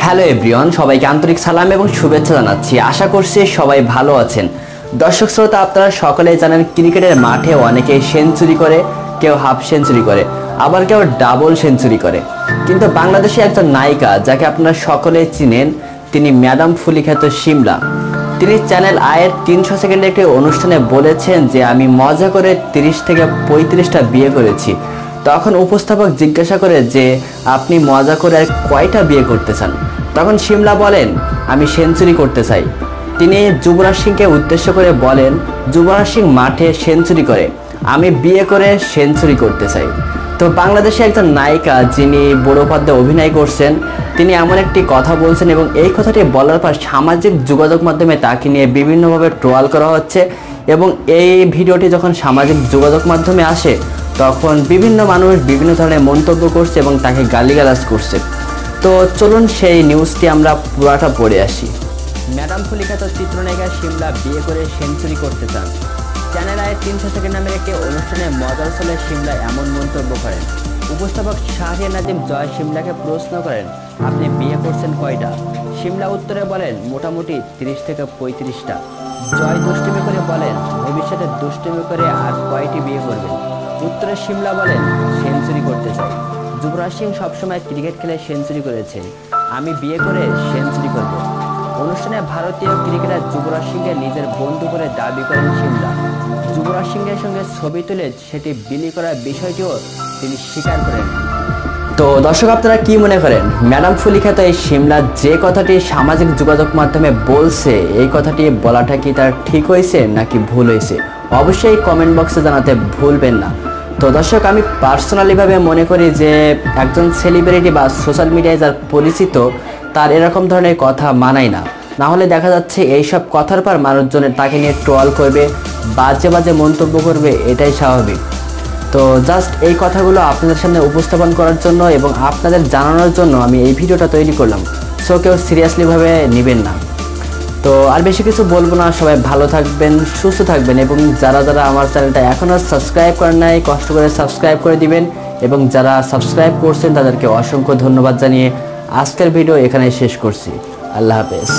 Hello everyone সবাইকে আন্তরিক সালাম এবং শুভেচ্ছা জানাচ্ছি। আশা করছি সবাই ভালো আছেন। দর্শক শ্রোতা, আপনারা সকলেই জানেন, ক্রিকেটের মাঠে অনেকেই সেঞ্চুরি করে, কেউ হাফ সেঞ্চুরি করে, আবার কেউ ডাবল সেঞ্চুরি করে। কিন্তু বাংলাদেশে একজন নায়িকা, যাকে আপনারা সকলেই চিনেন, তিনি ম্যাডাম ফুলি খ্যাত সিমলা। তিনি চ্যানেল আয়ের তিনশো সেকেন্ডে একটি অনুষ্ঠানে বলেছেন যে, আমি মজা করে তিরিশ থেকে পঁয়ত্রিশটা বিয়ে করেছি। তখন উপস্থাপক জিজ্ঞাসা করে যে, আপনি মজা করে আর কয়টা বিয়ে করতে চান? তখন সিমলা বলেন, আমি সেঞ্চুরি করতে চাই। তিনি যুবরাজ সিংকে উদ্দেশ্য করে বলেন, যুবরাজ সিং মাঠে সেঞ্চুরি করে, আমি বিয়ে করে সেঞ্চুরি করতে চাই। তো বাংলাদেশে একজন নায়িকা যিনি বড় পর্দায় অভিনয় করছেন, তিনি এমন একটি কথা বলছেন এবং এই কথাটি বলার পর সামাজিক যোগাযোগ মাধ্যমে তাকে নিয়ে বিভিন্নভাবে ট্রোয়াল করা হচ্ছে এবং এই ভিডিওটি যখন সামাজিক যোগাযোগ মাধ্যমে আসে তখন বিভিন্ন মানুষ বিভিন্ন ধরনের মন্তব্য করছে এবং তাকে গালিগালাজ করছে। তো চলুন সেই নিউজটি আমরা পুরাটা পড়ে আসি। ম্যাডাম ফুলিখাত চিত্রনায়িকা সিমলা বিয়ে করে সেঞ্চুরি করতে চান। চ্যানেল আয়ের তিনশো সেকেন্ড নামের একটি অনুষ্ঠানে মজার চলে সিমলা এমন মন্তব্য করেন। উপস্থাপক শাহরিয়া নাজিম জয় সিমলাকে প্রশ্ন করেন, আপনি বিয়ে করছেন কয়টা? সিমলা উত্তরে বলেন, মোটামুটি তিরিশ থেকে পঁয়ত্রিশটা। জয় দুষ্টুমি করে বলেন, ভবিষ্যতে দুষ্টুমি করে আর কয়টি বিয়ে করবেন? উত্তরে সিমলা বলেন সেঞ্চুরি করতে চাই। যুবরাজ সিং সবসময় ক্রিকেট খেলে সেঞ্চুরি করেছেন আমি বিয়ে করে সেঞ্চুরি করব। অনুষ্ঠানে ভারতীয় ক্রিকেটার যুবরাজ সিংকে নিজের বন্ধু করে দাবি করেন সিমলা। যুবরাজ সিংয়ের সঙ্গে ছবি তুলে সেটি বিলি করার বিষয়টিও তিনি স্বীকার করেন। তো দর্শক, আপনারা কি মনে করেন? ম্যাডাম ফুলিখ্যাত এই সিমলা যে কথাটি সামাজিক যোগাযোগ মাধ্যমে বলছে, এই কথাটি বলাটা কি তার ঠিক হয়েছে নাকি ভুল হয়েছে? অবশ্যই কমেন্ট বক্সে জানাতে ভুলবেন না। তো দর্শক, আমি পার্সোনালিভাবে মনে করি যে একজন সেলিব্রিটি বা সোশ্যাল মিডিয়ায় যার পরিচিত, তার এরকম ধরনের কথা মানায় না। না হলে দেখা যাচ্ছে এইসব কথার পর মানুষজনের তাকে নিয়ে ট্রল করবে, বাজে বাজে মন্তব্য করবে, এটাই স্বাভাবিক। তো জাস্ট এই কথাগুলো আপনাদের সামনে উপস্থাপন করার জন্য এবং আপনাদের জানানোর জন্য আমি এই ভিডিওটা তৈরি করলাম। সো কেউ সিরিয়াসলিভাবে নেবেন না। তো আর বেশি কিছু বলব না, সবাই ভালো থাকবেন, সুস্থ থাকবেন এবং যারা যারা আমার চ্যানেলটা এখনও সাবস্ক্রাইব করেন নাই, কষ্ট করে সাবস্ক্রাইব করে দিবেন এবং যারা সাবস্ক্রাইব করছেন তাদেরকে অসংখ্য ধন্যবাদ জানিয়ে আজকের ভিডিও এখানে শেষ করছি। আল্লাহ হাফেজ।